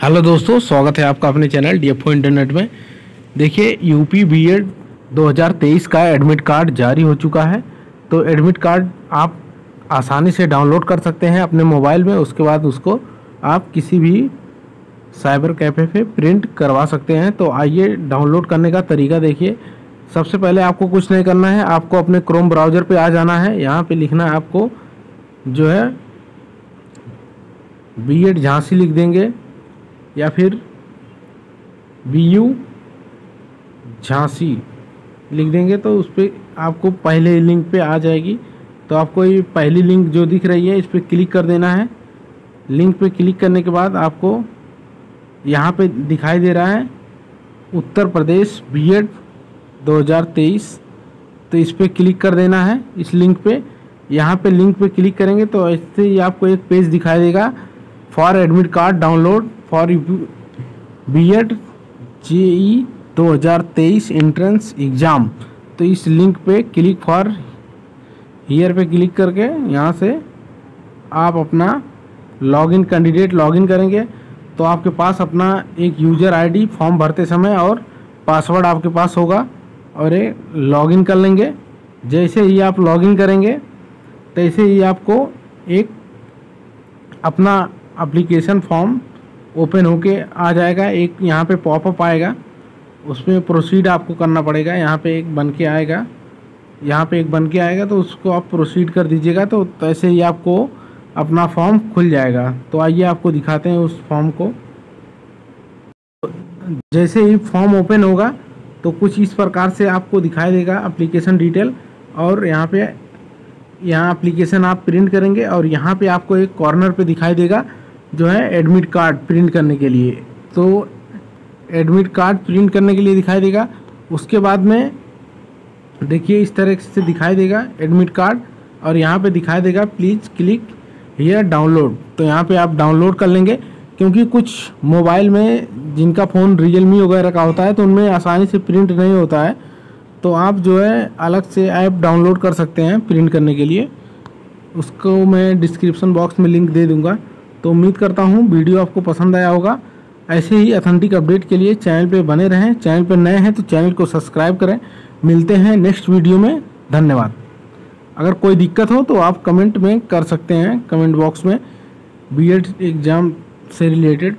Hello दोस्तों, स्वागत है आपका अपने चैनल डी डीएफओ इंटरनेट में। देखिए यूपी बीएड 2023 का एडमिट कार्ड जारी हो चुका है। तो एडमिट कार्ड आप आसानी से डाउनलोड कर सकते हैं अपने मोबाइल में। उसके बाद उसको आप किसी भी साइबर कैफ़े पे प्रिंट करवा सकते हैं। तो आइए डाउनलोड करने का तरीका देखिए। सबसे पहले आपको कुछ नहीं करना है, आपको अपने क्रोम ब्राउज़र पर आ जाना है। यहाँ पर लिखना है आपको जो है बी एड झांसी लिख देंगे। या फिर बी यू झांसी लिख देंगे तो उस पर आपको पहले लिंक पे आ जाएगी। तो आपको ये पहली लिंक जो दिख रही है, इस पर क्लिक कर देना है। लिंक पे क्लिक करने के बाद आपको यहाँ पे दिखाई दे रहा है, उत्तर प्रदेश बी एड दो हज़ार तेईस। तो इस पर क्लिक कर देना है, इस लिंक पे। यहाँ पे लिंक पे क्लिक करेंगे तो ऐसे ही आपको एक पेज दिखाई देगा। For admit card download for B Ed J E दो हज़ार तेईस एंट्रेंस एग्ज़ाम तो इस लिंक पे क्लिक फॉर हीयर पे क्लिक करके यहाँ से आप अपना लॉगिन कैंडिडेट लॉगिन करेंगे। तो आपके पास अपना एक यूज़र आईडी फॉर्म भरते समय और पासवर्ड आपके पास होगा और ये लॉगिन कर लेंगे। जैसे ही आप लॉगिन करेंगे, तैसे ही आपको एक अपना एप्लीकेशन फॉर्म ओपन होके आ जाएगा, एक यहाँ पे पॉपअप आएगा, उसमें प्रोसीड आपको करना पड़ेगा, यहाँ पे एक बन के आएगा, यहाँ पे एक बन के आएगा तो उसको आप प्रोसीड कर दीजिएगा तो ऐसे ही आपको अपना फॉर्म खुल जाएगा। तो आइए आपको दिखाते हैं उस फॉर्म को। जैसे ही फॉर्म ओपन होगा तो कुछ इस प्रकार से आपको दिखाई देगा एप्लीकेशन डिटेल और यहाँ पे, यहाँ एप्लीकेशन आप प्रिंट करेंगे, और यहाँ पे आपको एक कॉर्नर पे दिखाई देगा जो है एडमिट कार्ड प्रिंट करने के लिए। तो एडमिट कार्ड प्रिंट करने के लिए दिखाई देगा। उसके बाद में देखिए इस तरह से दिखाई देगा एडमिट कार्ड और यहाँ पे दिखाई देगा प्लीज़ क्लिक हियर डाउनलोड तो यहाँ पे आप डाउनलोड कर लेंगे, क्योंकि कुछ मोबाइल में जिनका फ़ोन रियलमी वगैरह का होता है तो उनमें आसानी से प्रिंट नहीं होता है। तो आप जो है अलग से ऐप डाउनलोड कर सकते हैं प्रिंट करने के लिए। उसको मैं डिस्क्रिप्शन बॉक्स में लिंक दे दूँगा। तो उम्मीद करता हूँ वीडियो आपको पसंद आया होगा। ऐसे ही अथेंटिक अपडेट के लिए चैनल पर बने रहें। चैनल पर नए हैं तो चैनल को सब्सक्राइब करें। मिलते हैं नेक्स्ट वीडियो में। धन्यवाद। अगर कोई दिक्कत हो तो आप कमेंट में कर सकते हैं। कमेंट बॉक्स में बी एग्ज़ाम से रिलेटेड